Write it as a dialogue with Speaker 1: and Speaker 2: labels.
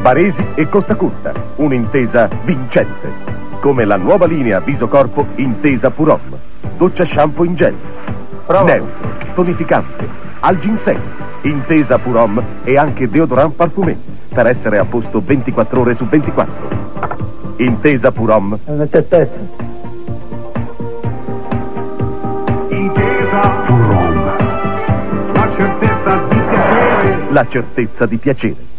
Speaker 1: Baresi e Costa Curta, un'intesa vincente. Come la nuova linea Viso Corpo Intesa Purom. Doccia shampoo in gel.
Speaker 2: Prova.
Speaker 1: Neutro, tonificante, al ginseng. Intesa Purom e anche deodorant parfumé per essere a posto 24 ore su 24. Intesa Purom
Speaker 2: È una certezza.
Speaker 3: Intesa Purom. La certezza di piacere.
Speaker 1: la certezza di piacere.